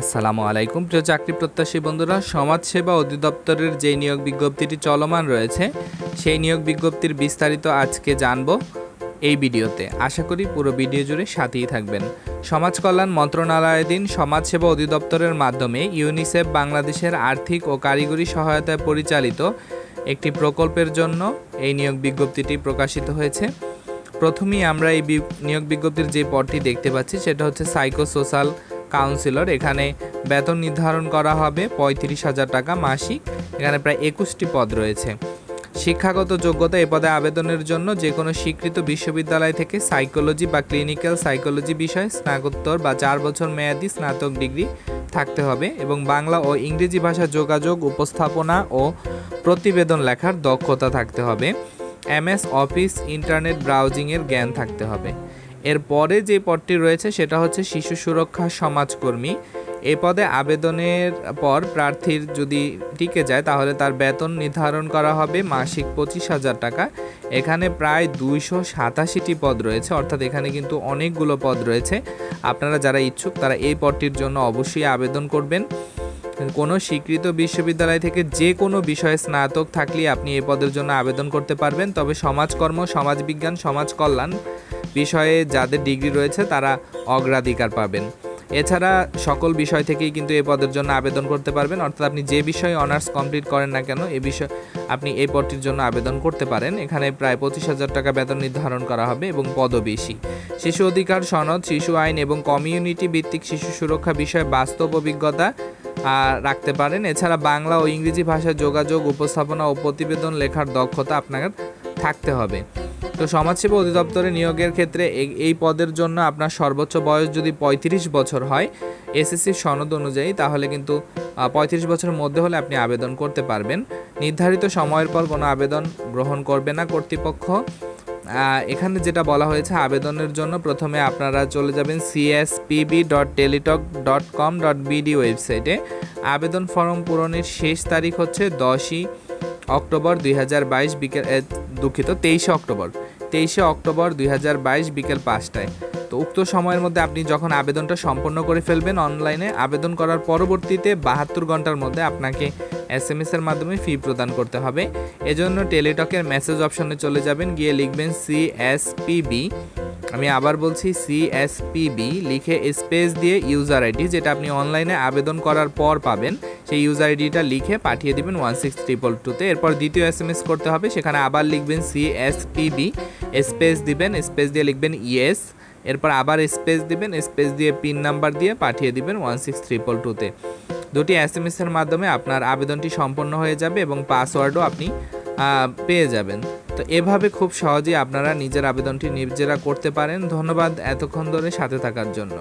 আসসালামু আলাইকুম। প্রিয় চাকরি প্রত্যাশী বন্ধুরা, সমাজসেবা অধিদপ্তরের যে নিয়োগ বিজ্ঞপ্তিটি চলমান রয়েছে, সেই নিয়োগ বিজ্ঞপ্তির বিস্তারিত আজকে জানব এই ভিডিওতে। আশা করি পুরো ভিডিও জুড়ে সাথেই থাকবেন। সমাজ কল্যাণ মন্ত্রণালয়ের মন্ত্রণালয়াধীন সমাজসেবা অধিদপ্তরের মাধ্যমে ইউনিসেফ বাংলাদেশের আর্থিক ও কারিগরি সহায়তায় পরিচালিত একটি প্রকল্পের জন্য এই নিয়োগ বিজ্ঞপ্তিটি প্রকাশিত হয়েছে। প্রথমেই আমরা এই নিয়োগ বিজ্ঞপ্তির যে পদটি দেখতে পাচ্ছি, সেটা হচ্ছে সাইকো সোশ্যাল কাউন্সিলর, এখানে বেতন নির্ধারণ করা হবে পঁয়ত্রিশ হাজার টাকা মাসিক, এখানে প্রায় একুশটি পদ রয়েছে। শিক্ষাগত যোগ্যতা এ পদে আবেদনের জন্য যে কোনো স্বীকৃত বিশ্ববিদ্যালয় থেকে সাইকোলজি বা ক্লিনিক্যাল সাইকোলজি বিষয়ে স্নাতকোত্তর বা চার বছর মেয়াদি স্নাতক ডিগ্রি থাকতে হবে এবং বাংলা ও ইংরেজি ভাষা যোগাযোগ, উপস্থাপনা ও প্রতিবেদন লেখার দক্ষতা থাকতে হবে। এমএস, অফিস, ইন্টারনেট ব্রাউজিংয়ের জ্ঞান থাকতে হবে। এরপরে যে পদটি রয়েছে সেটা হচ্ছে শিশু সুরক্ষা সমাজকর্মী। এ পদে আবেদনের পর প্রার্থীর যদি টিকে যায়, তাহলে তার বেতন নির্ধারণ করা হবে মাসিক পঁচিশ হাজার টাকা। এখানে প্রায় দুইশো সাতাশিটি পদ রয়েছে, অর্থাৎ এখানে কিন্তু অনেকগুলো পদ রয়েছে। আপনারা যারা ইচ্ছুক, তারা এই পদটির জন্য অবশ্যই আবেদন করবেন। কোনো স্বীকৃত বিশ্ববিদ্যালয় থেকে যে কোনো বিষয়ে স্নাতক থাকলে আপনি এই পদের জন্য আবেদন করতে পারবেন। তবে সমাজকর্ম, সমাজবিজ্ঞান, সমাজ কল্যাণ বিষয়ে যাদের ডিগ্রি রয়েছে, তারা অগ্রাধিকার পাবেন। এছাড়া সকল বিষয় থেকেই কিন্তু এই পদের জন্য আবেদন করতে পারবেন। অর্থাৎ আপনি যে বিষয়ে অনার্স কমপ্লিট করেন না কেন, এ বিষয়, আপনি এই পদটির জন্য আবেদন করতে পারেন। এখানে প্রায় পঁচিশ হাজার টাকা বেতন নির্ধারণ করা হবে এবং পদও বেশি শিশু অধিকার সনদ, শিশু আইন এবং কমিউনিটি ভিত্তিক শিশু সুরক্ষা বিষয়ে বাস্তব অভিজ্ঞতা রাখতে পারেন। এছাড়া বাংলা ও ইংরেজি ভাষায় যোগাযোগ, উপস্থাপনা ও প্রতিবেদন লেখার দক্ষতা আপনার থাকতে হবে। তো সমাজসেবা অধিদপ্তরে নিয়োগের ক্ষেত্রে এই- পদের জন্য আপনার সর্বোচ্চ বয়স যদি পঁয়ত্রিশ বছর হয়, এসএসসি সনদ অনুযায়ী, তাহলে কিন্তু পঁয়ত্রিশ বছরের মধ্যে হলে আপনি আবেদন করতে পারবেন। নির্ধারিত সময়ের পর কোনো আবেদন গ্রহণ করবে না কর্তৃপক্ষ। এখানে যেটা বলা হয়েছে, আবেদনের জন্য প্রথমে আপনারা চলে যাবেন CSPB dot Teletalk dot com dot BD ওয়েবসাইটে আবেদন ফর্ম পূরণের শেষ তারিখ হচ্ছে দশই অক্টোবর দুই হাজার বাইশ বিকেল দুঃখিত, তেইশে অক্টোবর। তেইশে অক্টোবর দুই হাজার বাইশ বিকেল পাঁচটায়। তো উক্ত সময়ের মধ্যে আপনি যখন আবেদনটা সম্পন্ন করে ফেলবেন অনলাইনে, আবেদন করার পরবর্তীতে বাহাত্তর ঘণ্টার মধ্যে আপনাকে এস এম এস এর মাধ্যমে ফি প্রদান করতে হবে। এজন্য টেলিটকের মেসেজ অপশনে চলে যাবেন, গিয়ে লিখবেন সি এস পিবি আমি আবার বলছি সি এস সিএসপিবি লিখে স্পেস দিয়ে ইউজার আইডি, যেটা আপনি অনলাইনে আবেদন করার পর পাবেন। সেই ইউজার আইডিটা লিখে পাঠিয়ে দিবেন ওয়ান সিক্স ট্রিপল টুতে এরপর দ্বিতীয় এস এম এস করতে হবে, সেখানে আবার লিখবেন সিএসপিবি স্পেস দিবেন স্পেস দিয়ে লিখবেন ইয়েস এরপর আবার স্পেস দিবেন স্পেস দিয়ে পিন নাম্বার দিয়ে পাঠিয়ে দিবেন ওয়ান সিক্স ট্রিপল টুতে দুটি এস এম এর মাধ্যমে আপনার আবেদনটি সম্পন্ন হয়ে যাবে এবং পাসওয়ার্ডও আপনি পেয়ে যাবেন। তো এভাবে খুব সহজেই আপনারা নিজের আবেদনটি নিজেরা করতে পারেন। ধন্যবাদ এতক্ষণ ধরে সাথে থাকার জন্য।